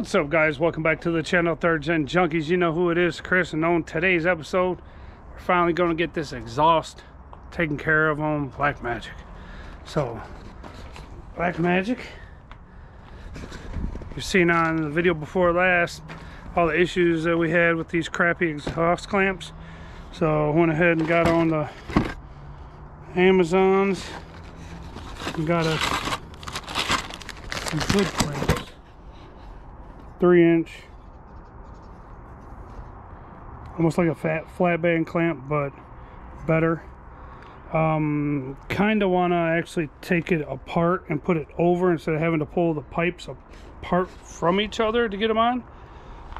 What's up guys? Welcome back to the channel Third Gen Junkies. You know who it is, Chris, and on today's episode, we're finally going to get this exhaust taken care of on Blackmagik. So, Blackmagik, you've seen on the video before last, all the issues that we had with these crappy exhaust clamps. So I went ahead and got on the Amazons and got a good clamps three inch almost like a fat flat band clamp but better. Um, kind of want to actually take it apart and put it over instead of having to pull the pipes apart from each other to get them on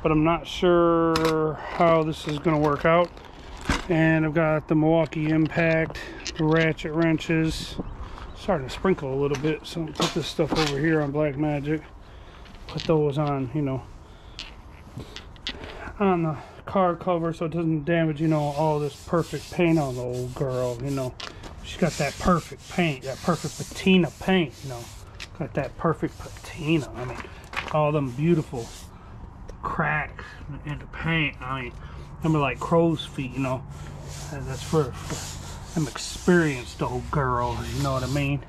but I'm not sure how this is going to work out. And I've got the Milwaukee Impact the ratchet wrenches. Starting to sprinkle a little bit so I'll put this stuff over here on Blackmagik put those on, you know, on the car cover so it doesn't damage, you know, all this perfect paint on the old girl, you know. She's got that perfect paint, that perfect patina paint, you know. Got that perfect patina. I mean, all them beautiful cracks in the paint. I mean, them are like crow's feet, you know. That's for, for them experienced old girls, you know what I mean?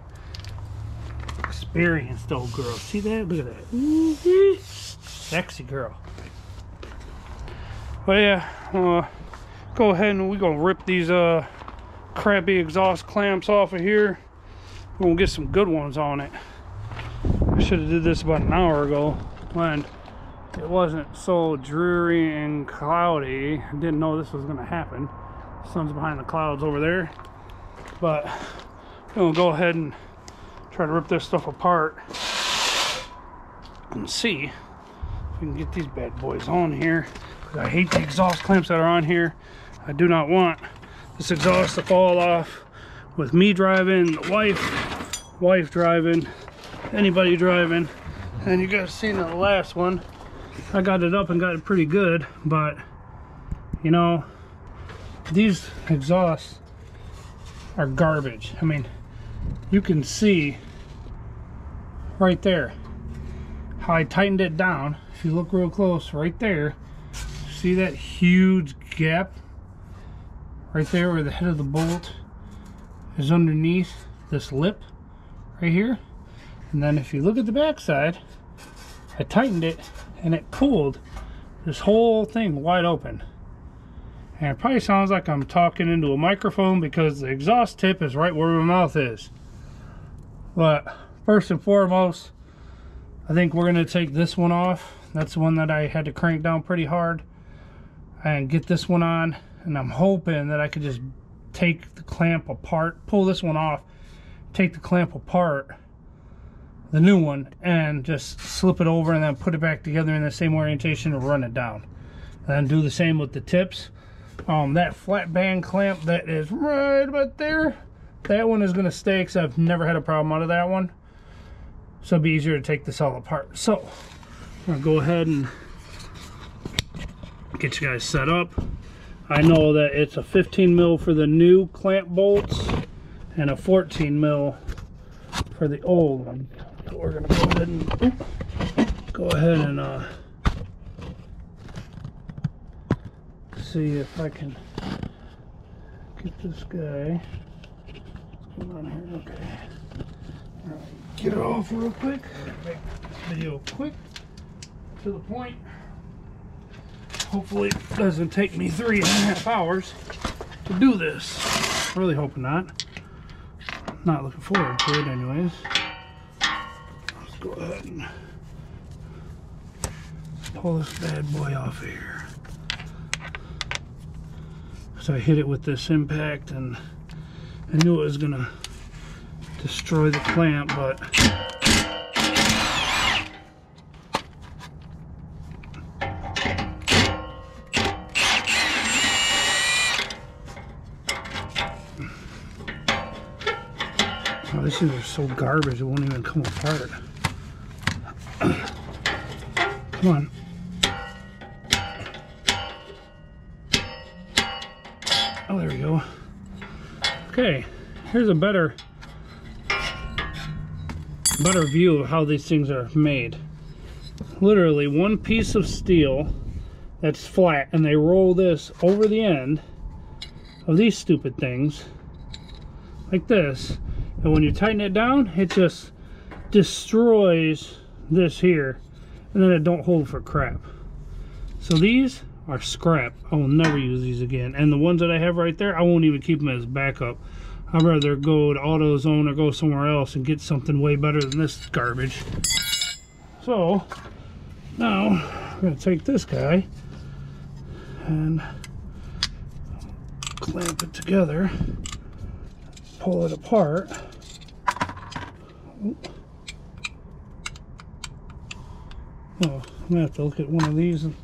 Experienced old girl. See that? Look at that. Mm -hmm. Sexy girl. Well, yeah, uh, go ahead and we're going to rip these uh, crappy exhaust clamps off of here. We're going to get some good ones on it. I should have did this about an hour ago when it wasn't so dreary and cloudy. I didn't know this was going to happen. The sun's behind the clouds over there. But to go ahead and try to rip this stuff apart and see if we can get these bad boys on here. I hate the exhaust clamps that are on here. I do not want this exhaust to fall off with me driving, the wife, wife driving, anybody driving. And you guys seen the last one. I got it up and got it pretty good, but you know, these exhausts are garbage. I mean, you can see right there. How I tightened it down. If you look real close right there see that huge gap right there where the head of the bolt is underneath this lip right here? And then if you look at the back side I tightened it and it pulled this whole thing wide open. And it probably sounds like I'm talking into a microphone because the exhaust tip is right where my mouth is but first and foremost, I think we're going to take this one off. That's the one that I had to crank down pretty hard and get this one on. And I'm hoping that I could just take the clamp apart, pull this one off, take the clamp apart, the new one, and just slip it over and then put it back together in the same orientation and run it down. And then do the same with the tips. Um, that flat band clamp that is right about there, that one is going to stay because I've never had a problem out of that one so it'll be easier to take this all apart. So gonna go ahead and get you guys set up. I know that it's a 15 mil for the new clamp bolts and a 14 mil for the old one. So we're gonna go ahead and go ahead and uh, see if I can get this guy. Going on here? Okay get it off real quick. Make this video quick, to the point. Hopefully it doesn't take me three and a half hours to do this. Really hoping not. Not looking forward to it anyways. Let's go ahead and pull this bad boy off of here. So I hit it with this impact and I knew it was gonna destroy the clamp, but Oh, these things are so garbage it won't even come apart. come on. Okay, here's a better better view of how these things are made. literally one piece of steel that's flat and they roll this over the end of these stupid things like this and when you tighten it down it just destroys this here and then it don't hold for crap so these are scrap I will never use these again. And the ones that I have right there I won't even keep them as backup. I'd rather go to AutoZone or go somewhere else and get something way better than this garbage. So now I'm going to take this guy and clamp it together, pull it apart. Oh, I'm gonna have to look at one of these and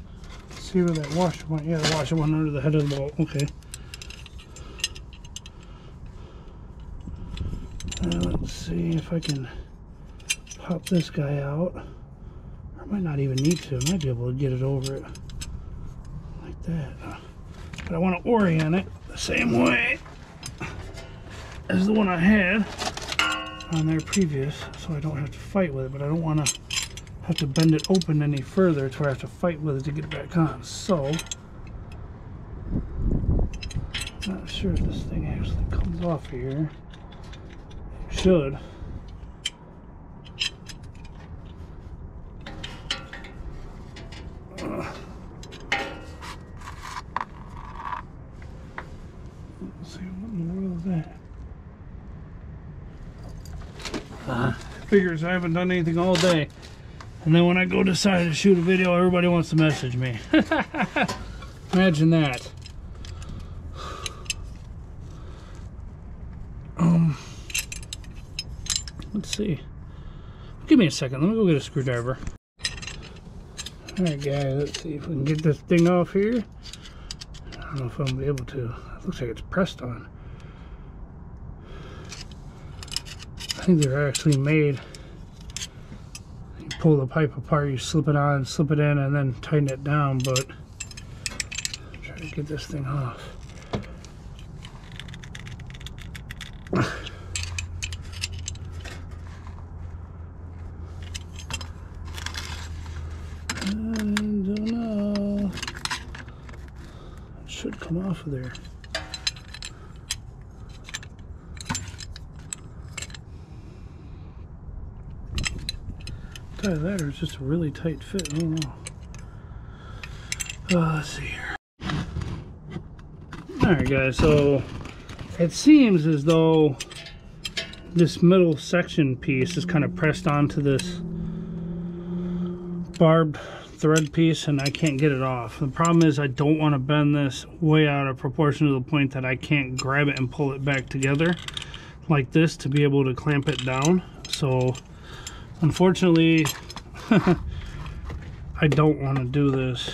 see where that washer went. Yeah, the washer went under the head of the bolt. Okay. Now let's see if I can pop this guy out. I might not even need to. I might be able to get it over it like that. But I want to orient it the same way as the one I had on there previous so I don't have to fight with it. But I don't want to have to bend it open any further to where I have to fight with it to get it back on. So, not sure if this thing actually comes off here. It should. Uh, let's see what in the world is that. Uh, figures I haven't done anything all day. And then when I go decide to shoot a video, everybody wants to message me. Imagine that. Um, let's see. Give me a second. Let me go get a screwdriver. Alright guys, let's see if we can get this thing off here. I don't know if I'm gonna be able to. It looks like it's pressed on. I think they're actually made. Pull the pipe apart, you slip it on, slip it in, and then tighten it down, but try to get this thing off. I don't know. It should come off of there. That or it's just a really tight fit. I don't know. Uh, let's see here. Alright guys, so it seems as though this middle section piece is kind of pressed onto this barbed thread piece and I can't get it off. The problem is I don't want to bend this way out of proportion to the point that I can't grab it and pull it back together like this to be able to clamp it down. So Unfortunately, I don't want to do this,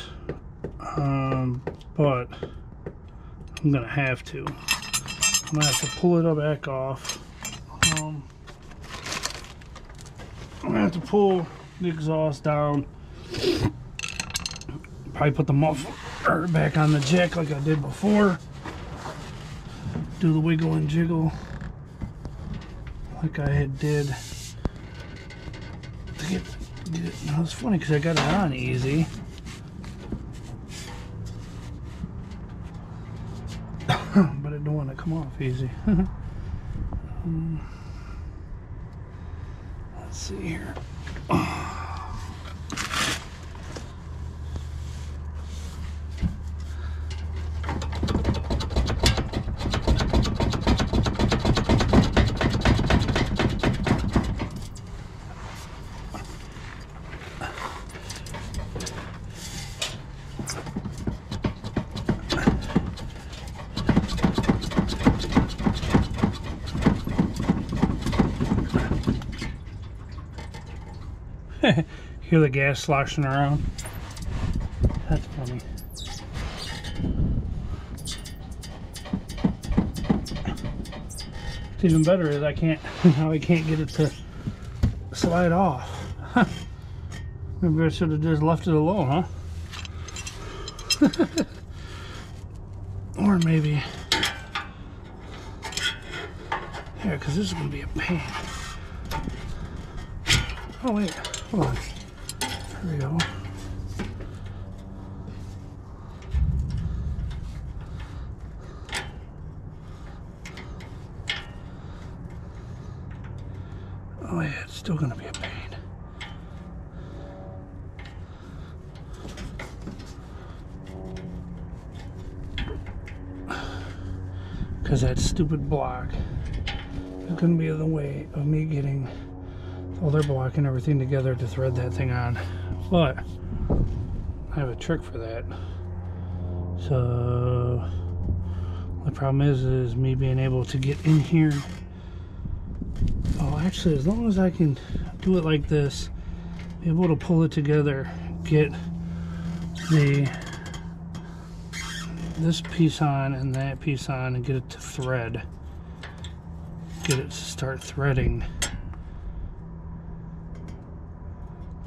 um, but I'm going to have to. I'm going to have to pull it back off. Um, I'm going to have to pull the exhaust down. Probably put the muffler back on the jack like I did before. Do the wiggle and jiggle like I had did get, get it. No, it's funny because I got it on easy. but it don't want to come off easy. um, let's see here. Hear the gas sloshing around. That's funny. What's even better is I can't how I can't get it to slide off. Maybe I should have just left it alone, huh? or maybe yeah, because this is gonna be a pain. Oh wait. Hold on. There we go. Oh yeah, it's still gonna be a pain. Because that stupid block is gonna be in the way of me getting all their block and everything together to thread that thing on. But I have a trick for that. So the problem is is me being able to get in here Oh, actually, as long as I can do it like this, be able to pull it together, get the this piece on and that piece on and get it to thread. Get it to start threading.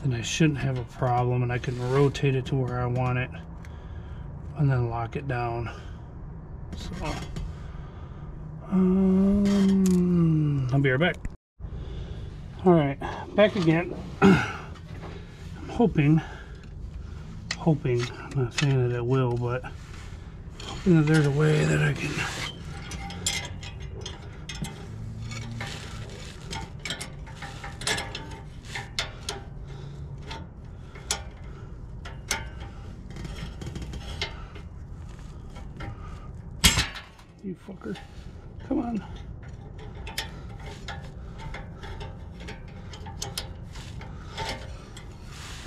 Then I shouldn't have a problem and I can rotate it to where I want it and then lock it down. So, um, I'll be right back. All right, back again. I'm hoping, hoping, I'm not saying that it will, but hoping that there's a way that I can You fucker. Come on.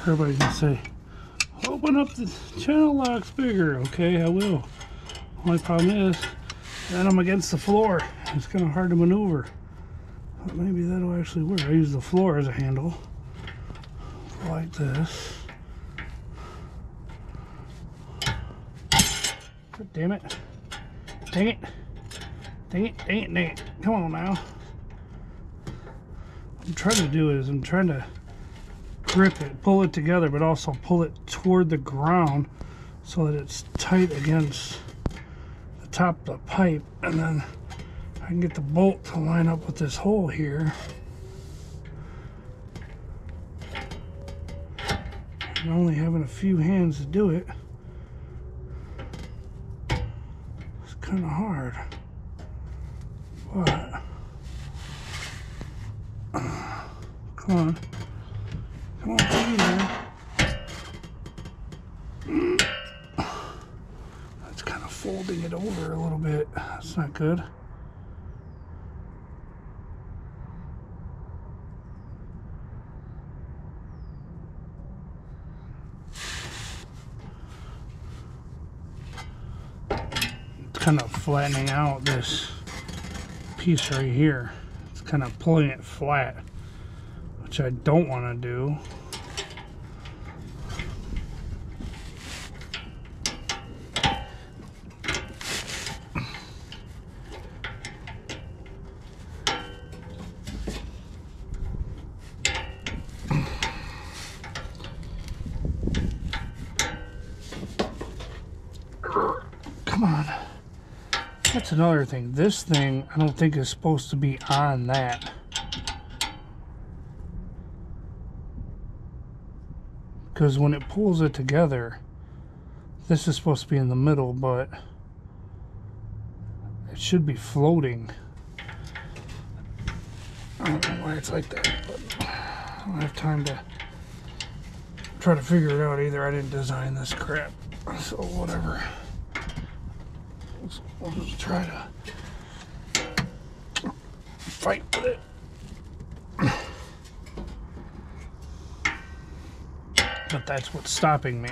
Everybody's gonna say, open up the channel locks bigger. Okay, I will. Only problem is, then I'm against the floor. It's kind of hard to maneuver. But maybe that'll actually work. I use the floor as a handle. Like this. God damn it. Dang it. Dang it, dang it, dang it. Come on now. What I'm trying to do is I'm trying to grip it, pull it together, but also pull it toward the ground so that it's tight against the top of the pipe. And then I can get the bolt to line up with this hole here. And only having a few hands to do it. It's kind of hard. But, come on. Come on, That's kind of folding it over a little bit. That's not good. It's kind of flattening out this piece right here. It's kind of pulling it flat which I don't want to do. Come on. That's another thing. This thing, I don't think is supposed to be on that. Because when it pulls it together this is supposed to be in the middle but it should be floating. I don't know why it's like that but I don't have time to try to figure it out either. I didn't design this crap so whatever. We'll just try to fight with it but that's what's stopping me.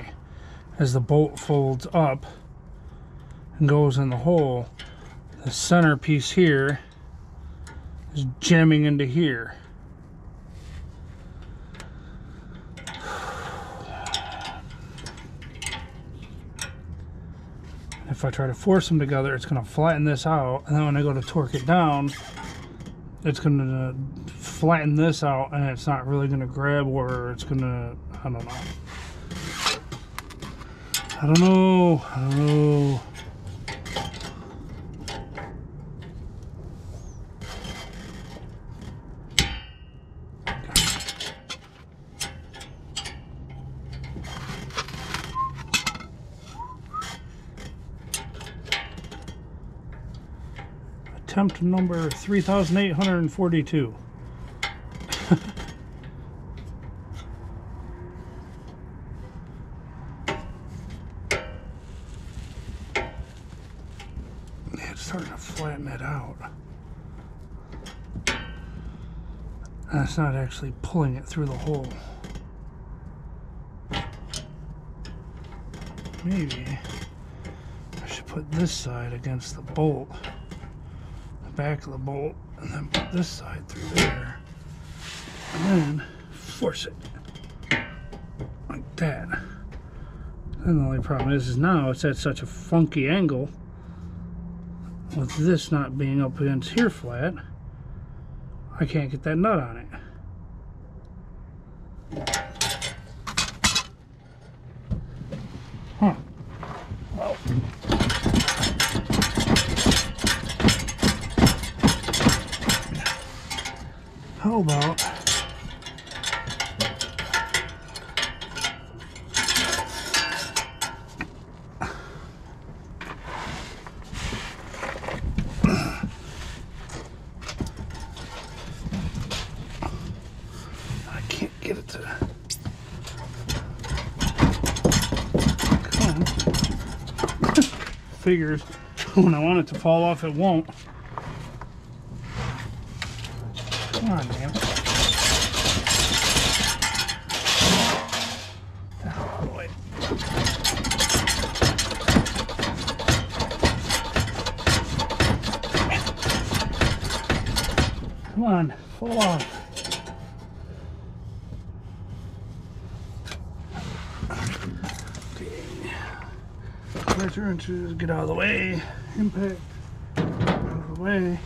As the bolt folds up and goes in the hole, the center piece here is jamming into here. If I try to force them together, it's going to flatten this out, and then when I go to torque it down, it's going to flatten this out, and it's not really going to grab where it's going to I don't know. I don't know. I don't know. Attempt number 3,842. Starting to flatten it out. That's not actually pulling it through the hole. Maybe I should put this side against the bolt, the back of the bolt, and then put this side through there, and then force it like that. And the only problem is, is now it's at such a funky angle with this not being up against here flat. I can't get that nut on it. Huh. Well. How about I can't get it to come. Figures when I want it to fall off, it won't. Come on, man. Oh. Come on, fall off. Pressure inches, get out of the way. Impact, out of the way.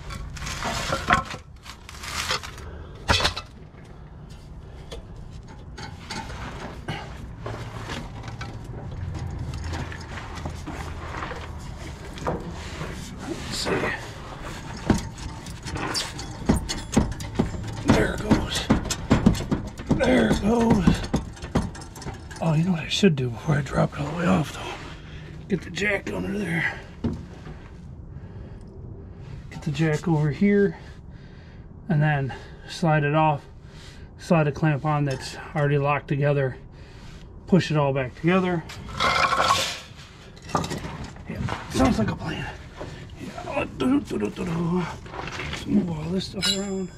Let's see. There it goes. There it goes. Oh, you know what I should do before I drop it all the way off, though? Get the jack under there. Get the jack over here, and then slide it off. Slide a clamp on that's already locked together. Push it all back together. Yeah, sounds like a plan. Yeah. Let's move all this stuff around.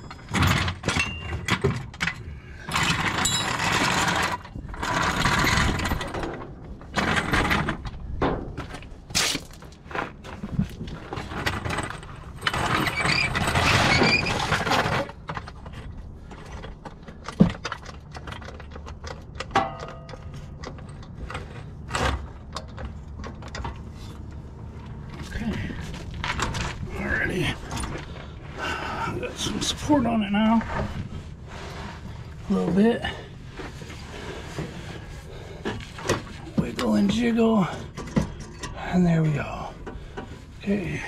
Okay. Alrighty. Got some support on it now. A little bit. Wiggle and jiggle. And there we go. Okay.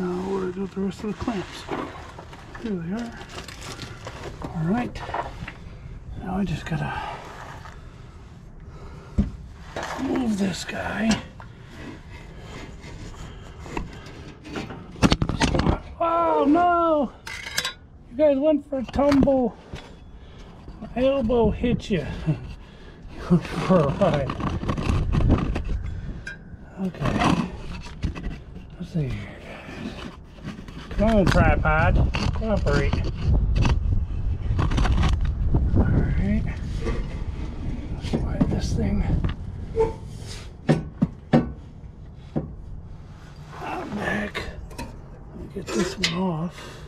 Now where do the rest of the clamps? There they are. Alright. Now I just gotta move this guy. Oh no! You guys went for a tumble. My elbow hit you. You went for a ride. Okay. Let's see here. Come on, tripod. Cooperate. Alright. Slide this thing. Out back. Get this one off.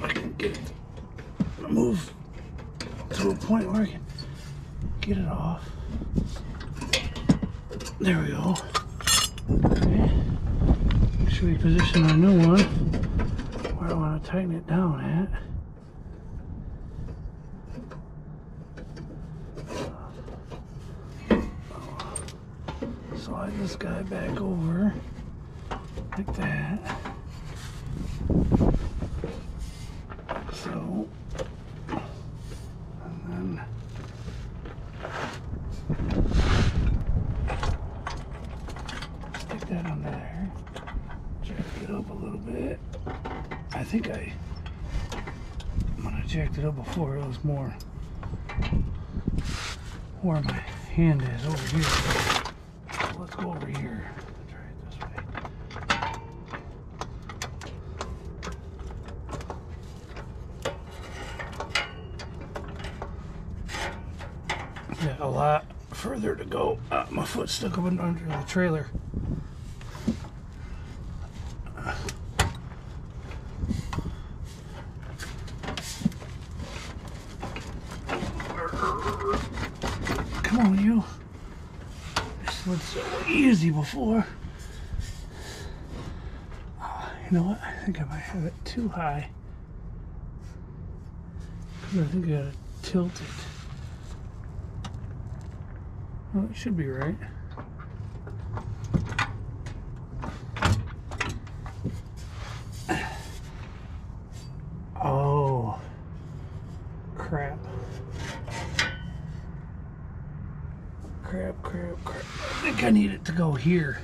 I can get it to move to a point where I can get it off. There we go. Okay. Make sure we position our new one where I want to tighten it down at. Slide this guy back over like that. So, and then stick that under there. It it up a little bit. I think I, when I jacked it up before, it was more where my hand is over here. So let's go over here. Try it this way. Yeah, a lot further to my foot stuck up under the trailer. Come on, you. This was so easy before. Oh, you know what? I think I might have it too high. I think I gotta tilt it. Well, it should be right. Oh, crap. Crap, crap, crap. I think I need it to go here.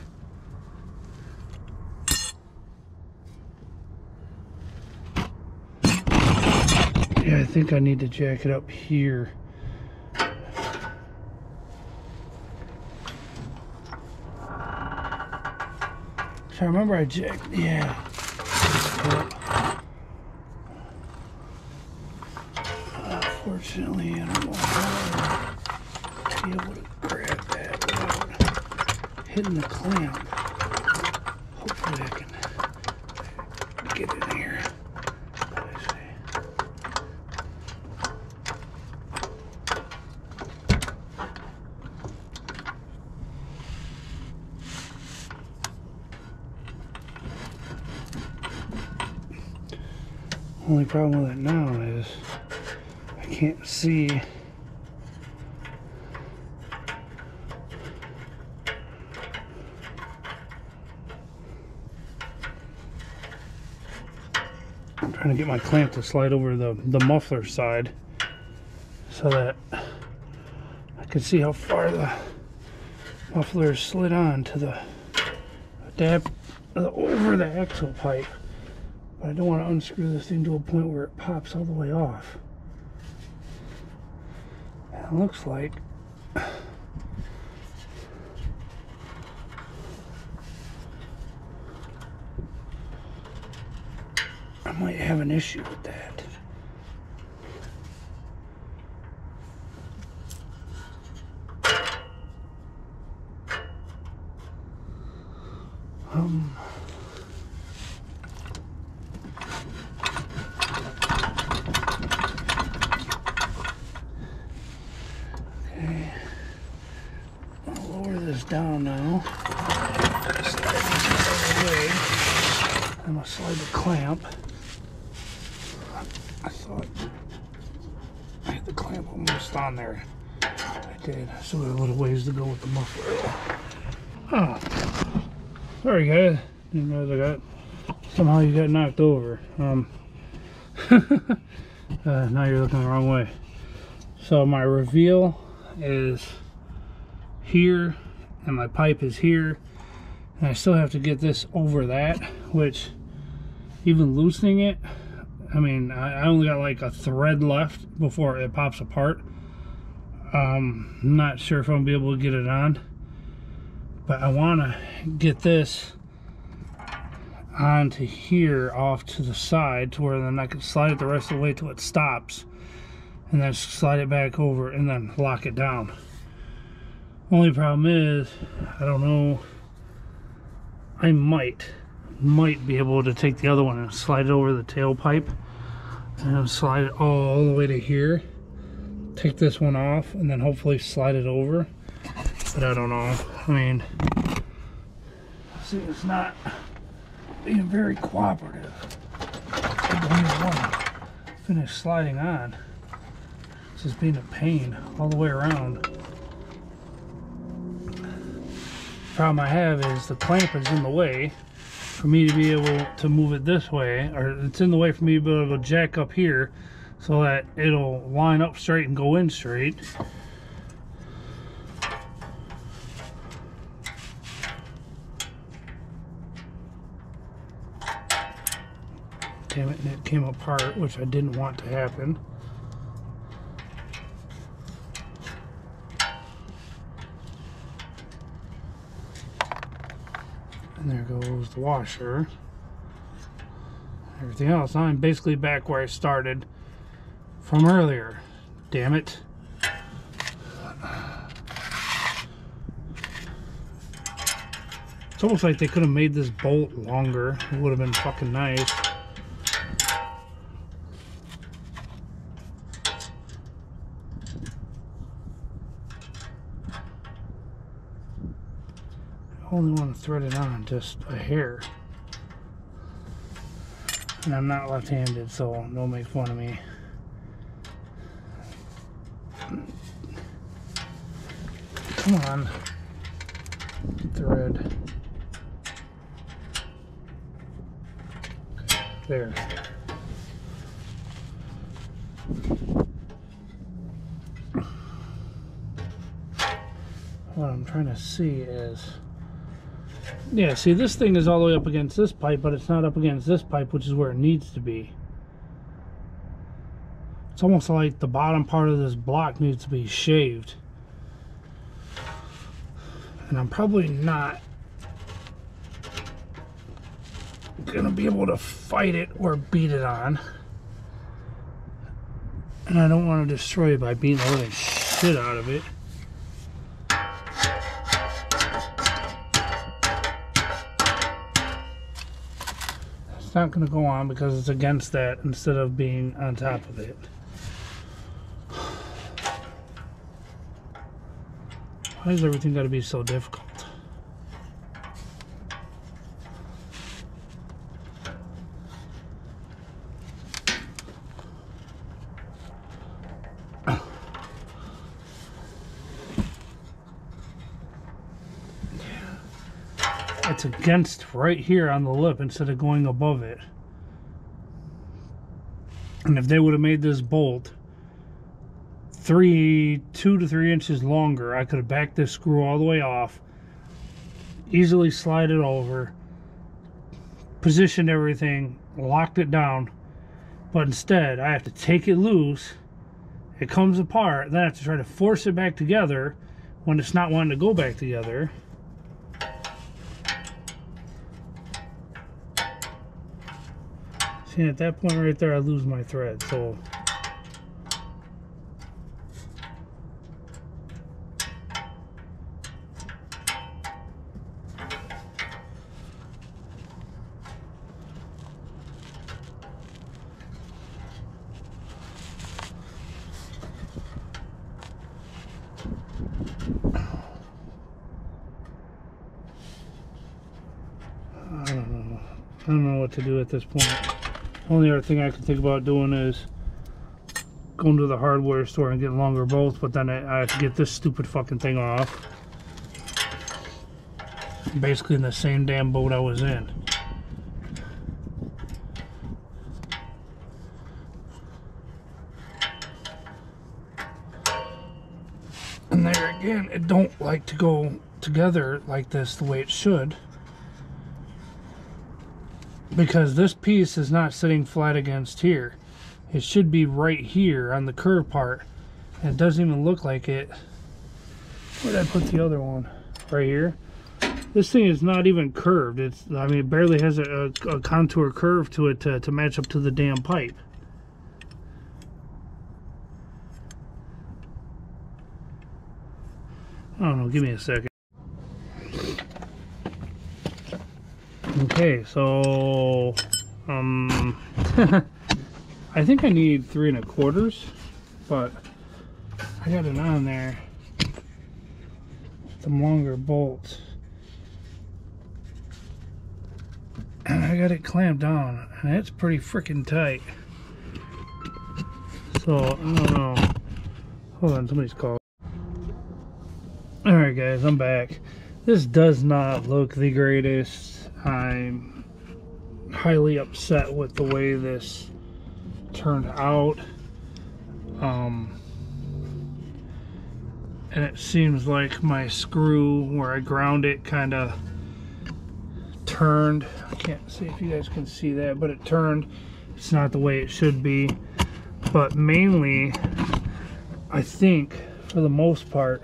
Yeah, I think I need to jack it up here. So I remember I jacked, yeah. Uh, Unfortunately, I don't how to be able to grab that without hitting the clamp. Hopefully I can get in here. Let's see. Only problem with it now is I can't see. I'm trying to get my clamp to slide over the, the muffler side so that I can see how far the muffler slid on to the adapt over the axle pipe. But I don't want to unscrew this thing to a point where it pops all the way off. And it looks like I might have an issue with that. Um, Okay. I'll lower this down now. I'm gonna slide the clamp. I thought I had the clamp almost on there. I did. So we have a little ways to go with the muffler. Oh. Sorry guys. Didn't realize I got somehow you got knocked over. Um uh, now you're looking the wrong way. So my reveal is here and my pipe is here and I still have to get this over that which even loosening it I mean I only got like a thread left before it pops apart um not sure if I'm gonna be able to get it on but I want to get this onto here off to the side to where then I can slide it the rest of the way till it stops and then slide it back over and then lock it down. Only problem is, I don't know, I might, might be able to take the other one and slide it over the tailpipe and slide it all the way to here. Take this one off and then hopefully slide it over. But I don't know. I mean, see, it's not being very cooperative. Finish sliding on. It's just being a pain all the way around. Problem I have is the clamp is in the way for me to be able to move it this way, or it's in the way for me to be able to jack up here so that it'll line up straight and go in straight. damn it, and it came apart, which I didn't want to happen. And there goes the washer. Everything else, I'm basically back where I started from earlier. Damn it. It's almost like they could have made this bolt longer. It would have been fucking nice. Only want to thread it on just a hair. And I'm not left-handed, so don't make fun of me. Come on. Thread. There. What I'm trying to see is yeah, see this thing is all the way up against this pipe, but it's not up against this pipe, which is where it needs to be. It's almost like the bottom part of this block needs to be shaved. And I'm probably not gonna be able to fight it or beat it on. And I don't want to destroy it by beating the living shit out of it. Not going to go on because it's against that instead of being on top of it. Why is everything got to be so difficult? it's against right here on the lip instead of going above it. And if they would have made this bolt three, two to three inches longer, I could have backed this screw all the way off, easily slide it over, positioned everything, locked it down. But instead, I have to take it loose, it comes apart, then I have to try to force it back together when it's not wanting to go back together. See, at that point right there, I lose my thread. So I don't know. I don't know what to do at this point. Only other thing I can think about doing is going to the hardware store and getting longer bolts, but then I, I have to get this stupid fucking thing off. Basically in the same damn boat I was in. And there again, it don't like to go together like this the way it should because this piece is not sitting flat against here. It should be right here on the curve part. It doesn't even look like it. Where did I put the other one? Right here. This thing is not even curved. It's I mean it barely has a, a, a contour curve to it to, to match up to the damn pipe. I don't know. Give me a second Okay, so um, I think I need three and a quarters, but I got it on there. Some longer bolts, and I got it clamped down, and it's pretty freaking tight. So I don't know. Hold on, somebody's calling. All right, guys, I'm back. This does not look the greatest I'm highly upset with the way this turned out. Um, and it seems like my screw where I ground it kind of turned. I can't see if you guys can see that, but it turned it's not the way it should be but mainly I think for the most part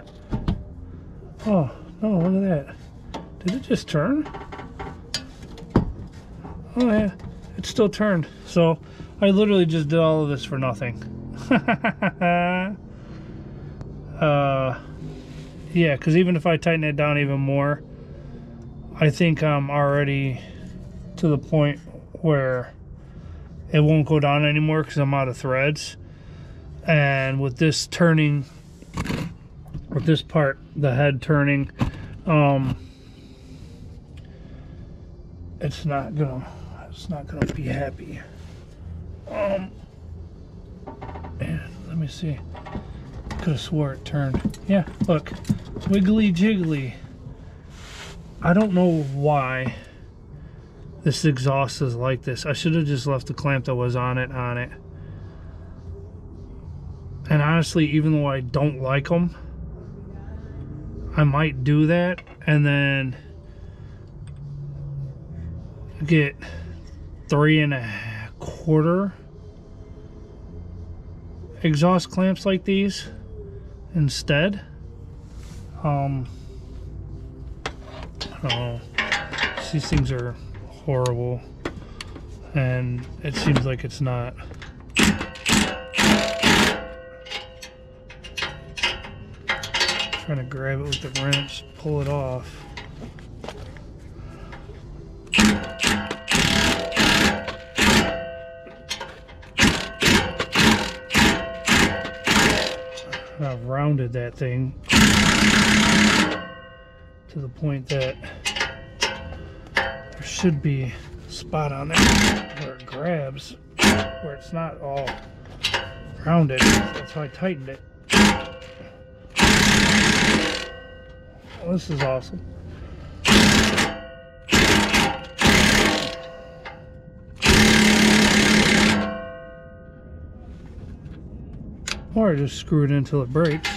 oh no look at that did it just turn oh yeah. It still turned. So I literally just did all of this for nothing. Uh yeah because even if I tighten it down even more I think I'm already to the point where it won't go down anymore because I'm out of threads. And with this turning with this part the head turning um it's not gonna it's not gonna be happy. Um and let me see. Could have swore it turned. Yeah look wiggly jiggly. I don't know why this exhaust is like this. I should have just left the clamp that was on it on it. And honestly, even though I don't like them, I might do that and then get three and a quarter exhaust clamps like these instead. Um, these things are horrible and it seems like it's not. Trying to grab it with the wrench, pull it off. I've that thing to the point that there should be a spot on there where it grabs, where it's not all rounded. That's how I tightened it. Well, this is awesome. Or I just screw it until it breaks.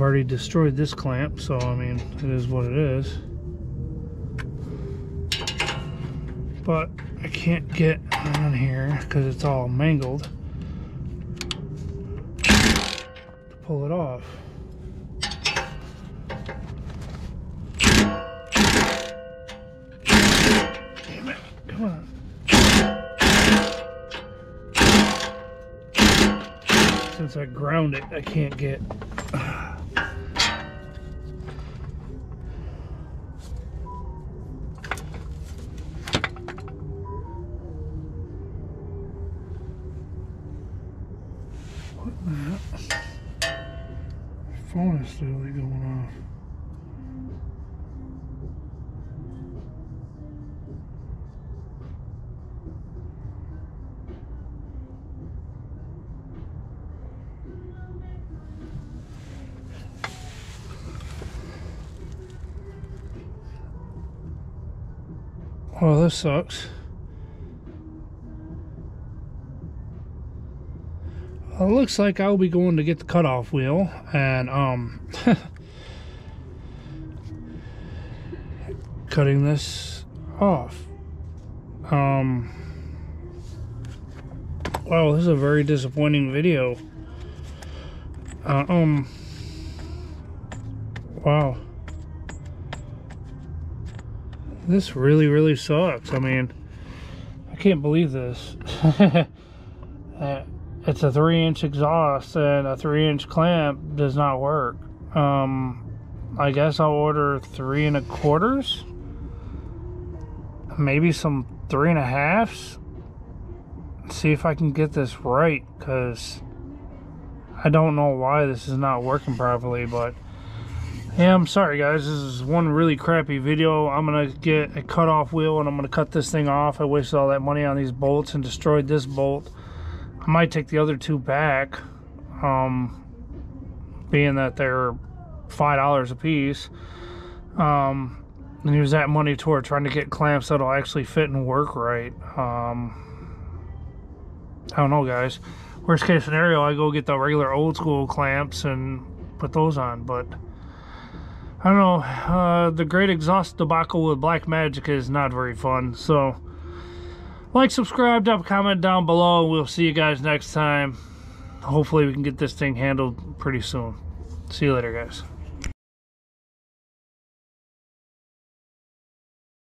I've already destroyed this clamp, so I mean, it is what it is. But I can't get on here because it's all mangled to pull it off. Damn it, come on. Since I ground it, I can't get phone is steadily going off. Well, this sucks. It looks like I'll be going to get the cutoff wheel and um cutting this off. Um wow, this is a very disappointing video. Uh, um wow. This really really sucks. I mean, I can't believe this. it's a three inch exhaust and a three inch clamp does not work. Um, I guess I'll order three and a quarters. Maybe some three and a halves. See if I can get this right because I don't know why this is not working properly, but yeah, I'm sorry guys. This is one really crappy video. I'm gonna get a cutoff wheel and I'm gonna cut this thing off. I wasted all that money on these bolts and destroyed this bolt. I might take the other two back, um, being that they're five dollars a piece. Um, and use that money toward trying to get clamps that'll actually fit and work right. Um, I don't know, guys. Worst case scenario, I go get the regular old school clamps and put those on. But I don't know, uh, the great exhaust debacle with Blackmagik is not very fun. So, like, subscribe, drop a comment down below. and We'll see you guys next time. Hopefully we can get this thing handled pretty soon. See you later, guys.